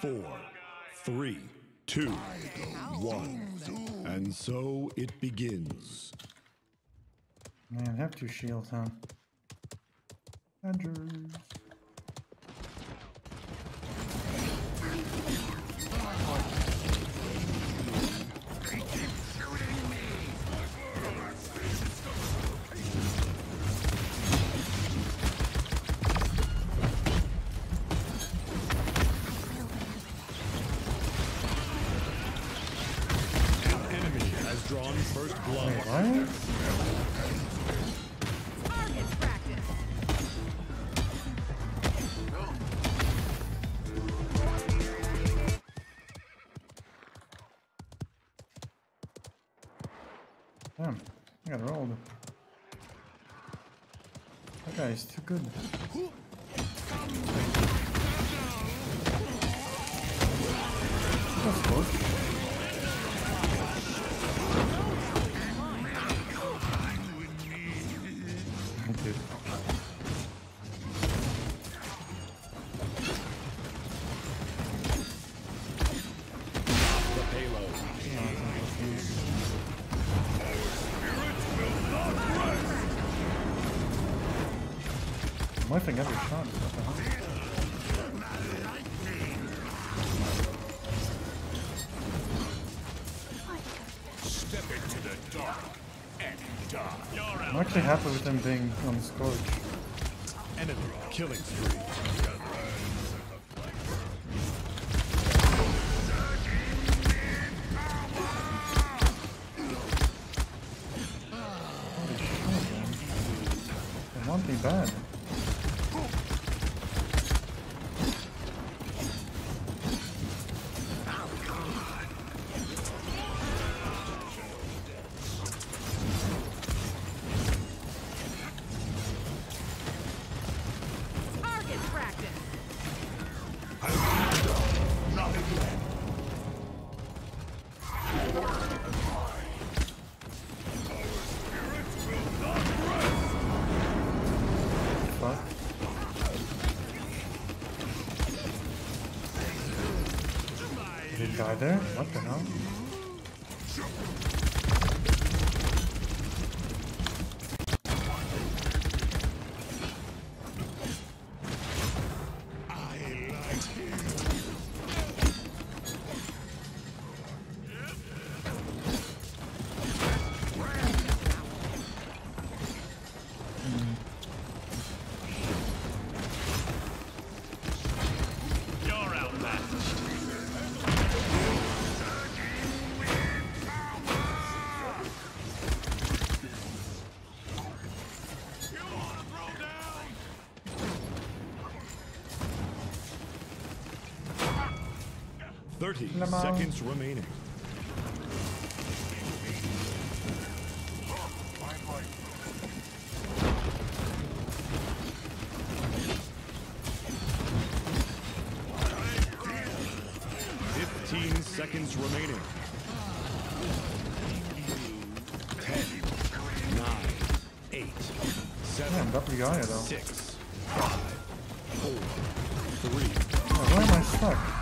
four, three, two, one. And so it begins. Man, I have two shields, huh? Wait. Damn, I got rolled. That guy is too good. That's good. I'm every shot. The? Step into the dark and die. I'm actually happy with him being on Scorch. Enemy killing spree. Holy shit, man. They want me bad. Target Die there? What the hell? 30 seconds remaining. Fifteen seconds remaining. Ten, nine, eight, seven, Damn, six, five, four, three. Oh, why am I stuck?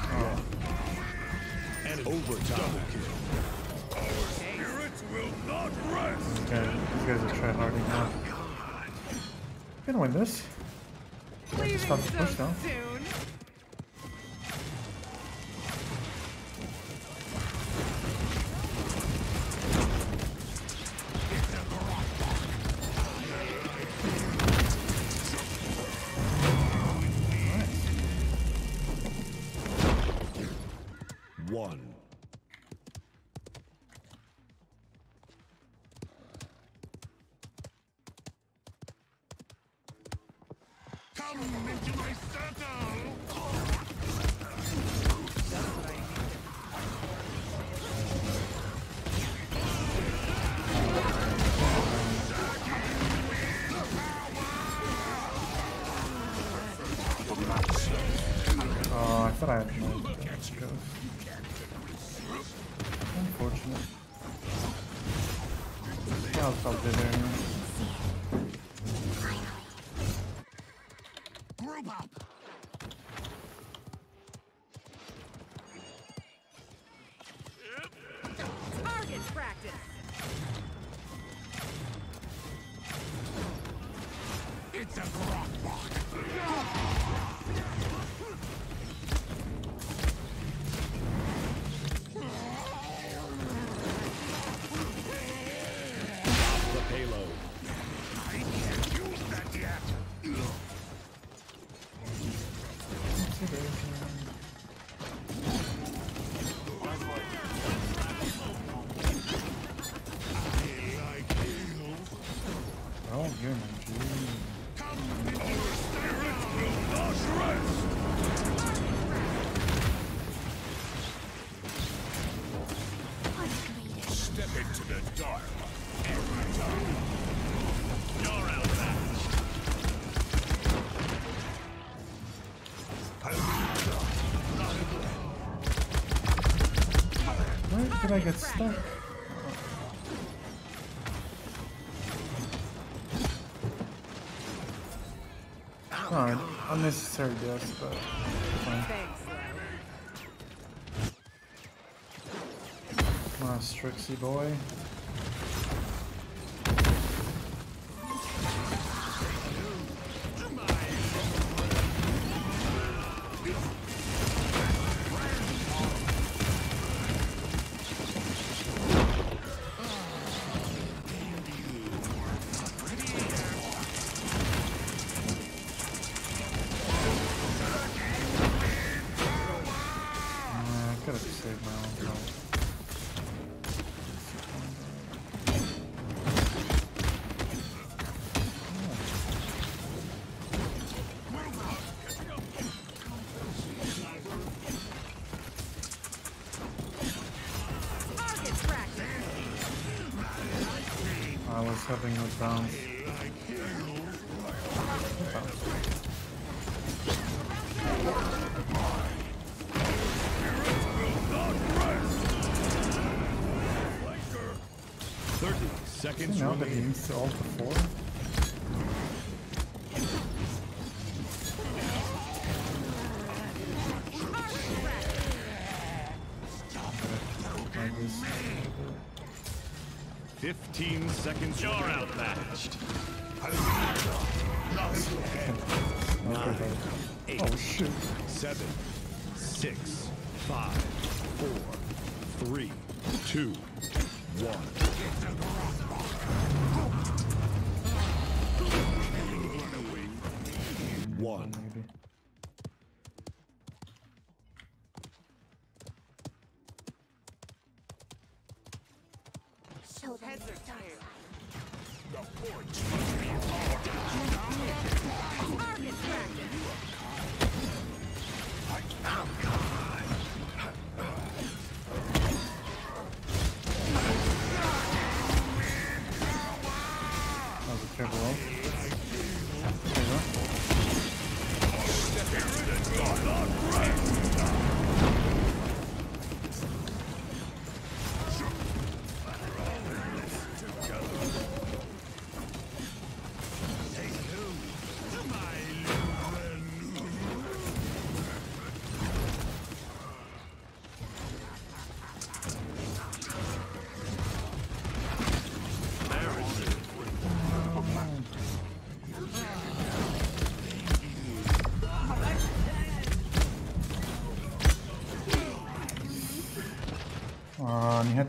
Oh, and overtime. Double kill. okay. These guys are tryharding now. Gonna win this. Leaving stop the push now. Oh, I thought I had. Unfortunate. I'll stop there payload. Did I get stuck? Oh, unnecessary deaths, but fine. Strixie boy. Saved my own health. I was having a bounce. Seconds Now that he needs to ult before. Target practice. Like this. Fifteen seconds. You're outmatched. Okay. Oh shit. Seven, six, five, four, three, two, one. One.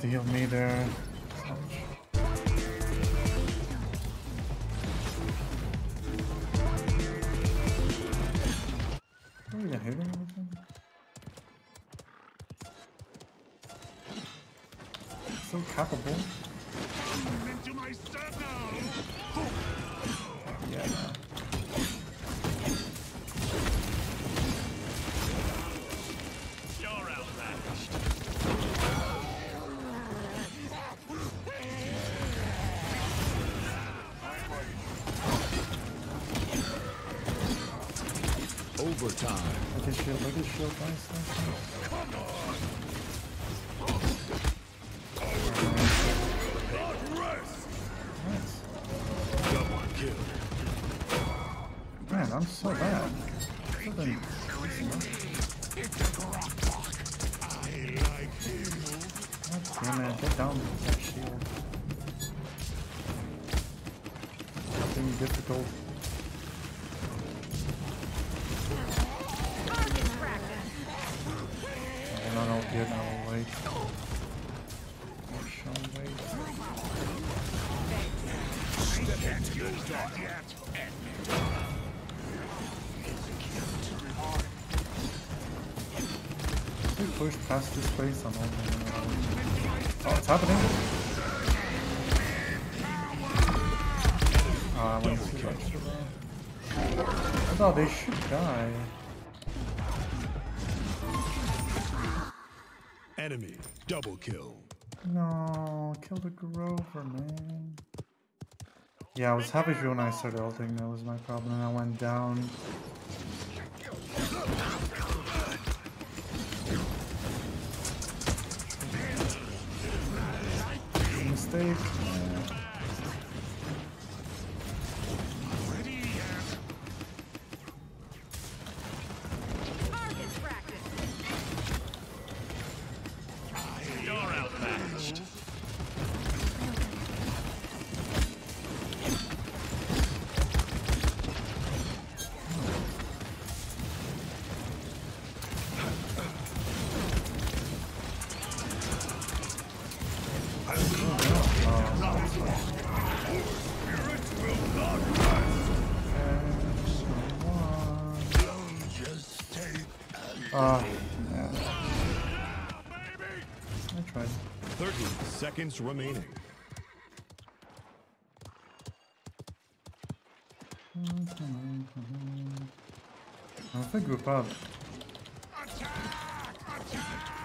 To heal me there. Oh? So capable. Overtime. Look at shield, look at shield, nice. Double kill. Man, I'm so bad. Get down with that shield. Nothing difficult. Push past this place on all Oh, it's happening! Oh, I went too extra. I thought they should die. Enemy double kill. No, kill the Grover, man. Yeah, I was happy when I started ulting, that was my problem, and I went down. Mistake. Ah, yeah. I tried. 30 seconds remaining. I think group up.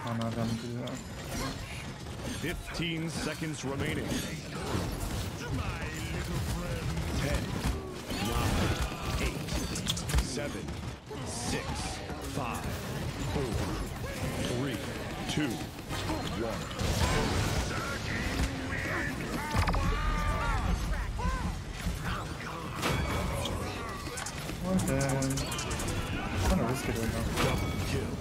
Oh no, don't do that. 15 seconds remaining. 2, 1. Okay. Kind of risky right now. Double kill.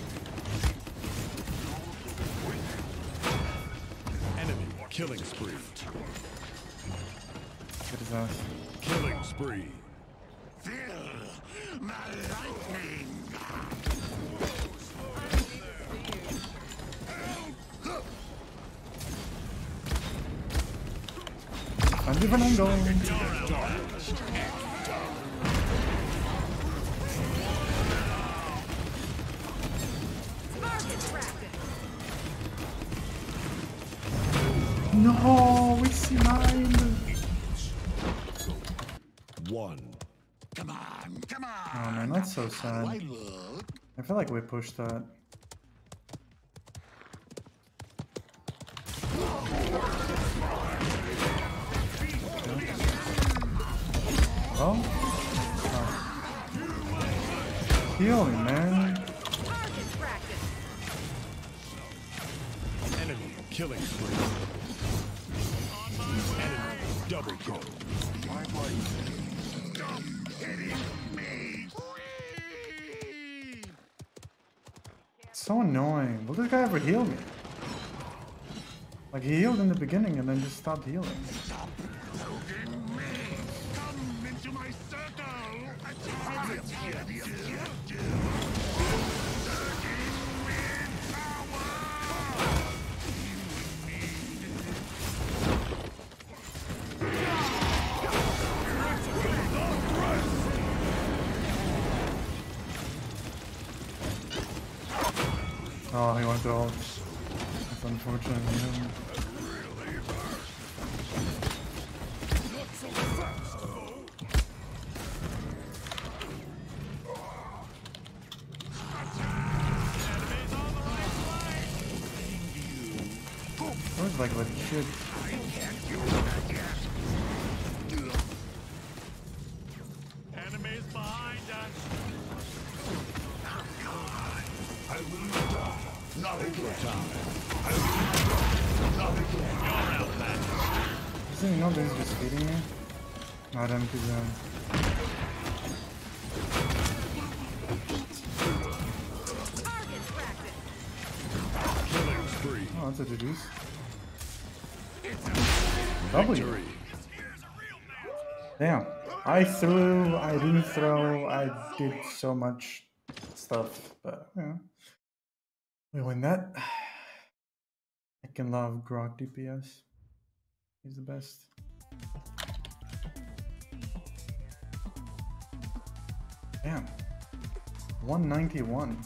Enemy killing spree. Get his ass. Killing spree. Andy Fernando. Target practice. No, we see nine. One. Come on, come on. Oh man, that's so sad. I feel like we pushed that. Oh? oh. Heal me, man. Enemy killing spree. Enemy double kill. So annoying. Will this guy ever heal me? Like he healed in the beginning and then just stopped healing. Oh, he went to ult. That's unfortunate. for him. Was like. That he's just feeding me? Not him, because Target practice. Killing spree. Oh, that's a deduce. W. Damn. I threw, I didn't throw, I did so much stuff, but yeah. We win that. I can love Grohk DPS. He's the best. Damn. 191.